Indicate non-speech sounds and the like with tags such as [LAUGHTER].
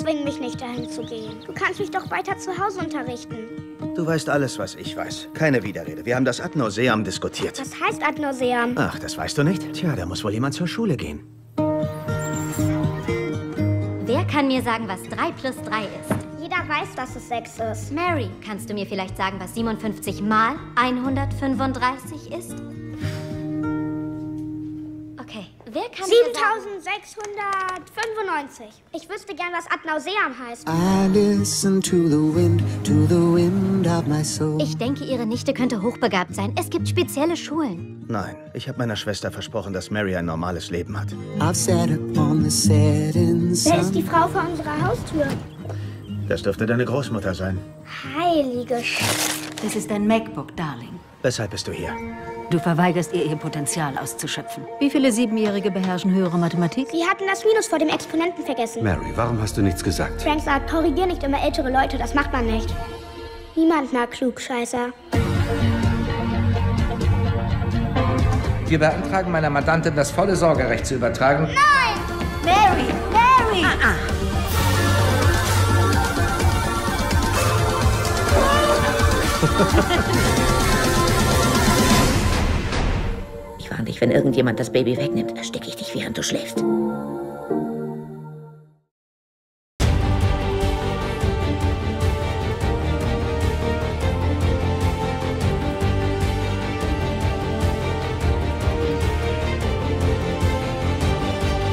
Zwing mich nicht dahin zu gehen. Du kannst mich doch weiter zu Hause unterrichten. Du weißt alles, was ich weiß. Keine Widerrede. Wir haben das ad nauseam diskutiert. Was heißt ad nauseam? Ach, das weißt du nicht? Tja, da muss wohl jemand zur Schule gehen. Wer kann mir sagen, was 3 plus 3 ist? Jeder weiß, dass es 6 ist. Mary, kannst du mir vielleicht sagen, was 57 mal 135 ist? Okay, wer kann mir sagen... 7695. Ich wüsste gern, was ad nauseam heißt. I listen to the wind, to the wind of my soul. Ich denke, ihre Nichte könnte hochbegabt sein. Es gibt spezielle Schulen. Nein, ich habe meiner Schwester versprochen, dass Mary ein normales Leben hat. I've sat upon the setting Wer ist die. Frau vor unserer Haustür? Das dürfte deine Großmutter sein. Heilige Sch... Das ist ein MacBook, Darling. Weshalb bist du hier? Du verweigerst ihr, ihr Potenzial auszuschöpfen. Wie viele Siebenjährige beherrschen höhere Mathematik? Sie hatten das Minus vor dem Exponenten vergessen. Mary, warum hast du nichts gesagt? Frank sagt, korrigier nicht immer ältere Leute, das macht man nicht. Niemand mag Klugscheißer. Wir beantragen meiner Mandantin, das volle Sorgerecht zu übertragen. Mary! Mary! [LAUGHS] Ich warne dich, wenn irgendjemand das Baby wegnimmt, ersticke ich dich, während du schläfst.